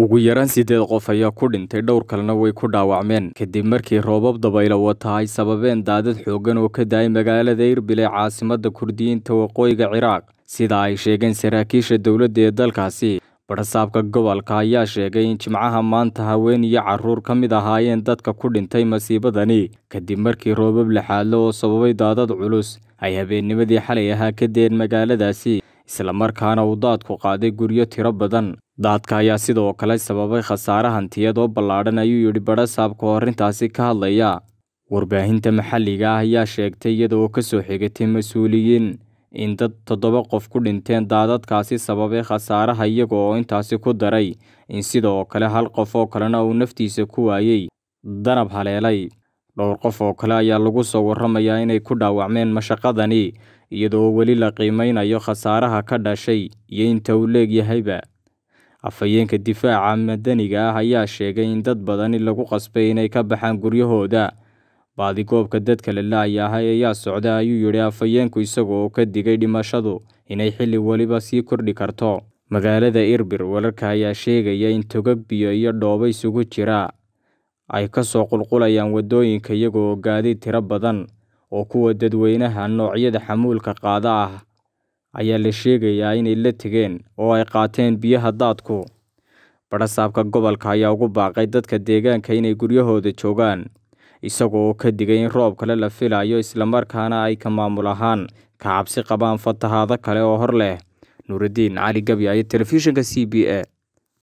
ugu yaraan siddeed qof ayaa ku dhintay dhowr kalena way ku dhaawacmeen. Kadib markii roobab dabaylo wata ay sababeen daadad xooggan oo ka da'ay magaalada irbil ee caasimadda kurdiyiinta waqooyiga ciraaq. Sida ay sheegeen saraakiisha dowladda ee dalkaasi badhasaabka gobolka ayaa sheegay in jimcaha maanta haween iyo carruur ka mid ahaayeen dadka ku dhintay masiibadani. Kadib markii roobab laxaadlo oo sababay daadad culus ay habeennimadii xalay ahaa ka deen magaaladaasi islamarkaana uu daadku qaaday guryo tiro badan daadka ayaa sidoo kale sababay khasaare hantiyad oo ballaadhan ayuu yidhi badhasaabka oo arrintaasi ka hadlaya. Warbaahinta maxalliga ah ayaa sheegtay iyada oo ka soo xigatay mas'uuliyiin. In dad toddoba qof ku dhinteen daadadkaasi sababay khasaaraha iyaga oo intaasi ku daray. In sidoo kale hal qof oo kalena uu naftiisa ku waayey danab haleelay. Dhowr qof oo kale ayaa lagu soo warramayaa inay ku dhaawacmeen mashaqadani iyadoo weli la qiimeynayo khasaaraha ka dhashay iyo inta uu leegyahayba afhayeenka difaaca madaniga ah ayaa sheegay in dad badani lagu qasbay inay ka baxaan guryahooda. Baadigoobka dadka la laayahay ayaa socda ayuu yidhi afhayeenku isaga oo ka digay dhimashadu inay xilli weliba sii kordhi karto. Magaalada irbir wararka ayaa sheegaya in togag biyo iyo dhoobo isugu jira. Ay ka soo qulqulayaan waddooyinka iyaga oo gaadiid tiro badan oo kuwa dadweynaha noocyada xamuulka qaada ah ayaa la sheegayaa inay la tegeen oo ay qaateen biyaha daadku. Badhasaabka gobolka ayaa ugu baaqay dadka deegaanka inay guryahooda joogaan isagoo oo ka digay in roob kale la filayo islamarkaana ay ka maamul ahaan ka cabsi qabaan fatahaado kale oo hor leh. Nuuraddiin cali gabyayo telefishinka c b a